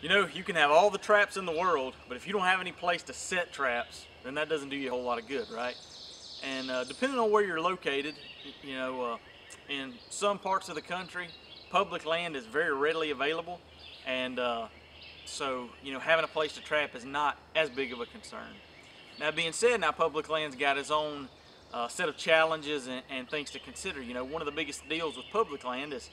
You know, you can have all the traps in the world, but if you don't have any place to set traps, then that doesn't do you a whole lot of good, right? And uh, depending on where you're located, you know, uh, in some parts of the country, public land is very readily available, and uh, so you know having a place to trap is not as big of a concern. Now, being said, now public land's got its own uh, set of challenges and, and, things to consider. You know, one of the biggest deals with public land is,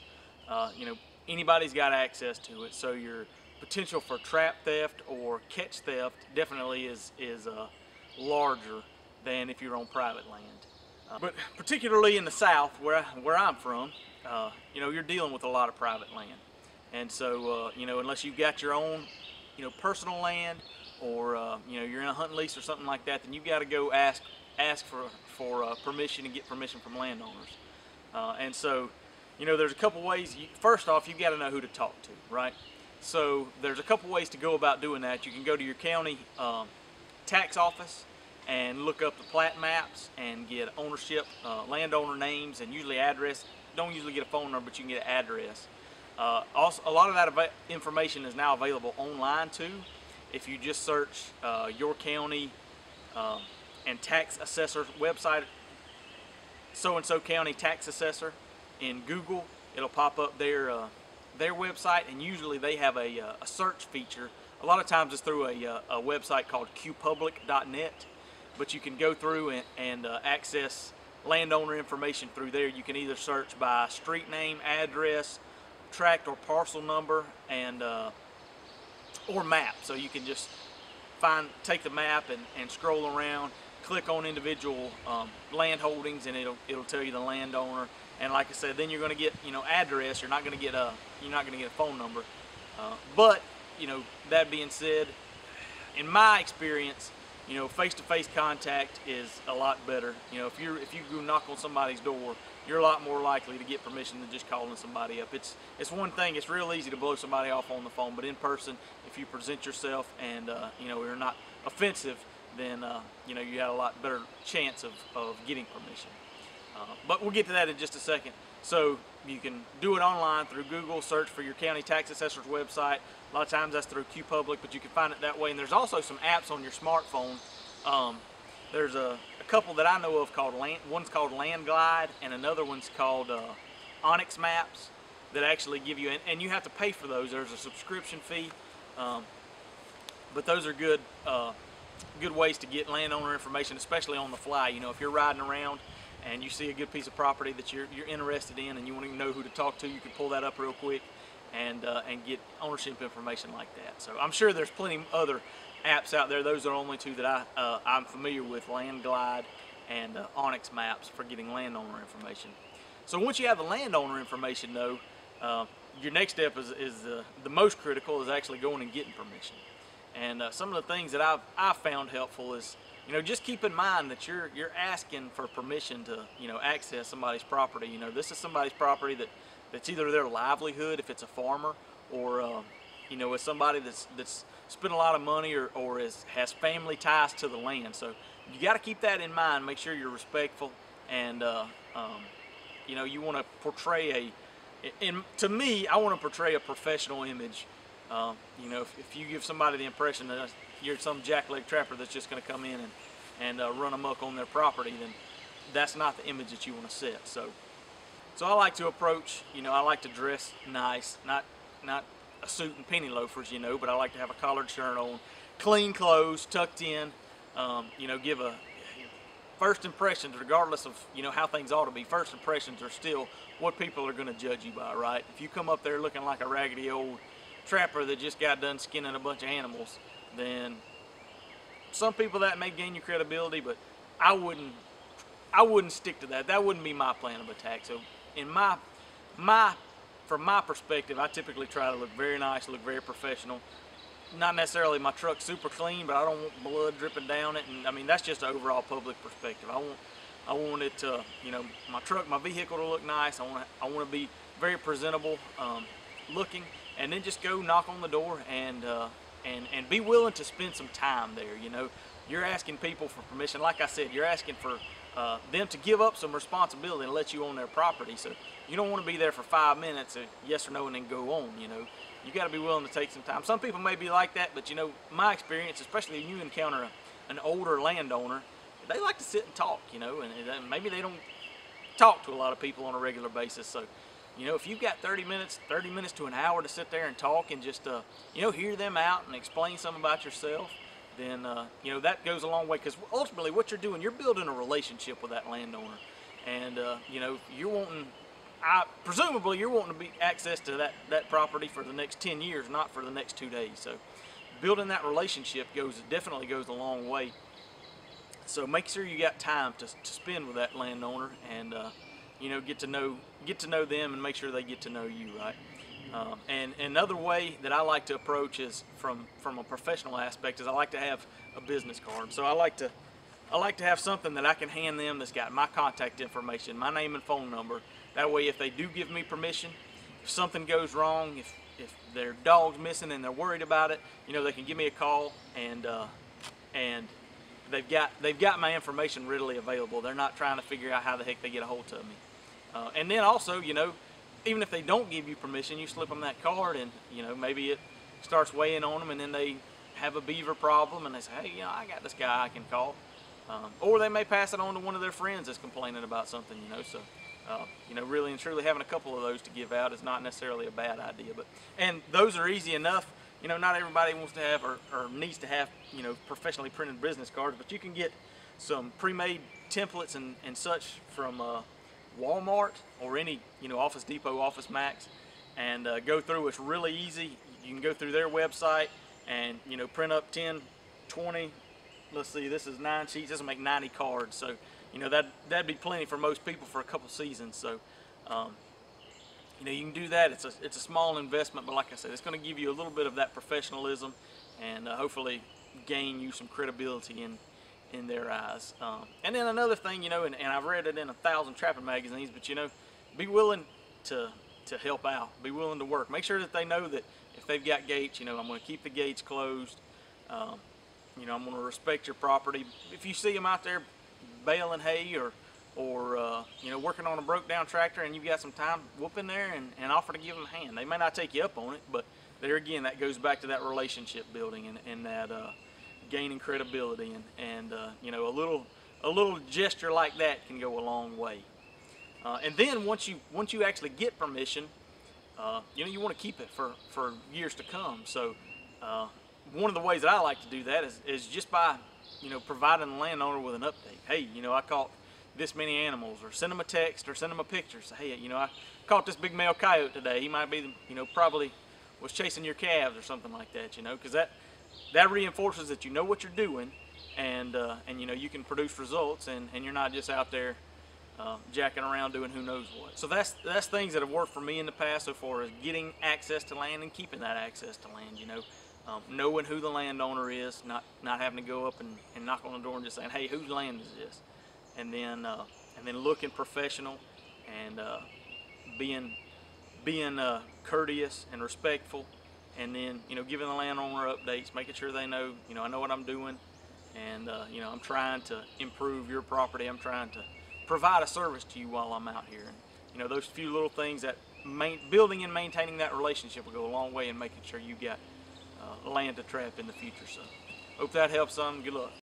uh, you know, anybody's got access to it, so your potential for trap theft or catch theft definitely is is uh, larger than if you're on private land. Uh, but particularly in the South, where where I'm from, uh, you know, you're dealing with a lot of private land, and so uh, you know, unless you've got your own, you know, personal land, or uh, you know, you're in a hunting lease or something like that, then you've got to go ask ask for for uh, permission and get permission from landowners, and so. You know, there's a couple ways. You, first off, you've got to know who to talk to, right? So there's a couple ways to go about doing that. You can go to your county um, tax office and look up the plat maps and get ownership, uh, landowner names, and usually address. Don't usually get a phone number, but you can get an address. Uh, also, a lot of that information is now available online too. If you just search uh, your county um, and tax assessor website, so and so county tax assessor in Google, it'll pop up there uh, their website, and usually they have a, uh, a search feature. A lot of times it's through a, uh, a website called qpublic.net, but you can go through and, and uh, access landowner information through there. You can either search by street name, address, tract or parcel number, and uh, or map. So you can just find, take the map and, and scroll around, click on individual um, land holdings, and it'll it'll tell you the landowner and like I said, then you're going to get you know address. You're not going to get a you're not going to get a phone number. Uh, but you know that being said, in my experience, you know face-to-face contact is a lot better. You know if you if you go knock on somebody's door, you're a lot more likely to get permission than just calling somebody up. It's it's one thing. It's real easy to blow somebody off on the phone, but in person, if you present yourself and uh, you know you're not offensive, then uh, you know you have a lot better chance of, of getting permission. Uh, but we'll get to that in just a second. So you can do it online through Google, search for your county tax assessor's website. A lot of times that's through QPublic, but you can find it that way. And there's also some apps on your smartphone. Um, there's a, a, couple that I know of called Land, one's called Landglide and another one's called uh, onX Maps that actually give you, and, and, you have to pay for those. There's a subscription fee, um, but those are good, uh, good ways to get landowner information, especially on the fly. You know, if you're riding around and you see a good piece of property that you're, you're interested in and you want to know who to talk to, you can pull that up real quick and, uh, and get ownership information like that. So I'm sure there's plenty other apps out there. Those are only two that I, uh, I'm familiar with, Landglide and uh, onX Maps for getting landowner information. So once you have the landowner information though, uh, your next step is, is the most critical is actually going and getting permission. And uh, some of the things that I've, I've found helpful is you know, just keep in mind that you're you're asking for permission to, you know, access somebody's property. You know, this is somebody's property that that's either their livelihood if it's a farmer, or uh, you know, it's somebody that's that's spent a lot of money or or is has family ties to the land. So you got to keep that in mind. Make sure you're respectful, and uh, um, you know, you want to portray a. And to me, I want to portray a professional image. Uh, you know, if, if you give somebody the impression that you're some jackleg trapper that's just going to come in and, and uh, run amok on their property, then that's not the image that you want to set. So, so I like to approach, you know, I like to dress nice, not, not a suit and penny loafers, you know, but I like to have a collared shirt on, clean clothes, tucked in, um, you know, give a, first impressions, regardless of you know how things ought to be, first impressions are still what people are going to judge you by, right? If you come up there looking like a raggedy old trapper that just got done skinning a bunch of animals, then some people that may gain your credibility, but I wouldn't I wouldn't stick to that. That wouldn't be my plan of attack. So in my my from my perspective, I typically try to look very nice, look very professional. Not necessarily my truck super clean, but I don't want blood dripping down it. And I mean, that's just an overall public perspective. I want, I want it to, you know, my truck, my vehicle to look nice. I want, I want to be very presentable um, looking, and then just go knock on the door and uh, and, and be willing to spend some time there. You know, you're asking people for permission. Like I said, you're asking for uh, them to give up some responsibility and let you on their property. So you don't want to be there for five minutes, uh, yes or no, and then go on. You know, you got to be willing to take some time. Some people may be like that, but you know, my experience, especially when you encounter a, an older landowner, they like to sit and talk, you know, and, and maybe they don't talk to a lot of people on a regular basis. So, you know, if you've got 30 minutes, 30 minutes to an hour to sit there and talk and just, uh, you know, hear them out and explain something about yourself, then, uh, you know, that goes a long way because ultimately what you're doing, you're building a relationship with that landowner. And, uh, you know, you're wanting, I, presumably you're wanting to be access to that, that property for the next 10 years, not for the next two days. So building that relationship goes, definitely goes a long way. So make sure you got time to, to spend with that landowner and uh, you know get to know get to know them and make sure they get to know you, right? Um, and, another way that I like to approach is from from a professional aspect is I like to have a business card. So I like to I like to have something that I can hand them that's got my contact information, my name and phone number. That way, if they do give me permission, if something goes wrong, if if their dog's missing and they're worried about it, you know, they can give me a call and uh, and they've got they've got my information readily available. They're not trying to figure out how the heck they get a hold of me. Uh, and then also, you know, even if they don't give you permission, you slip them that card, and you know maybe it starts weighing on them, and then they have a beaver problem, and they say, hey, you know, I got this guy I can call. Um, or they may pass it on to one of their friends that's complaining about something, you know. So, uh, you know, really and truly having a couple of those to give out is not necessarily a bad idea. But and those are easy enough you know, not everybody wants to have or, or, needs to have, you know, professionally printed business cards, but you can get some pre-made templates and, and such from uh, Walmart or any, you know, Office Depot, Office Max, and uh, go through. It's really easy. You can go through their website and, you know, print up 10, 20, let's see, this is nine sheets. This will make 90 cards. So, you know, that, that'd be plenty for most people for a couple seasons. So, um, you know, you can do that. It's a, it's a small investment, but like I said, it's going to give you a little bit of that professionalism and uh, hopefully gain you some credibility in, in their eyes. Um, and then another thing, you know, and, and I've read it in a thousand trapping magazines, but you know, be willing to, to help out, be willing to work. Make sure that they know that if they've got gates, you know, I'm going to keep the gates closed. Um, you know, I'm going to respect your property. If you see them out there baling hay or or uh, you know working on a broke down tractor and you've got some time, whoop in there and, and offer to give them a hand. They may not take you up on it, but there again, that goes back to that relationship building and, and that uh, gaining credibility and, and uh, you know a little a little gesture like that can go a long way. Uh, and then once you once you actually get permission, uh, you know you want to keep it for for years to come. So uh, one of the ways that I like to do that is, is just by you know providing the landowner with an update. Hey, you know I caught this many animals or send them a text or send them a picture. Say, hey, you know, I caught this big male coyote today. He might be, you know, probably was chasing your calves or something like that, you know, because that, that reinforces that you know what you're doing and, uh, and you know, you can produce results and, and you're not just out there uh, jacking around doing who knows what. So that's, that's things that have worked for me in the past so far as getting access to land and keeping that access to land, you know. Um, knowing who the landowner is, not, not having to go up and, and knock on the door and just saying, hey, whose land is this? and then uh, and then looking professional and uh, being being uh, courteous and respectful and then you know giving the landowner updates making sure they know you know I know what I'm doing and uh, you know I'm trying to improve your property. I'm trying to provide a service to you while I'm out here. And you know those few little things that main, building and maintaining that relationship will go a long way in making sure you got uh, land to trap in the future. So hope that helps some good luck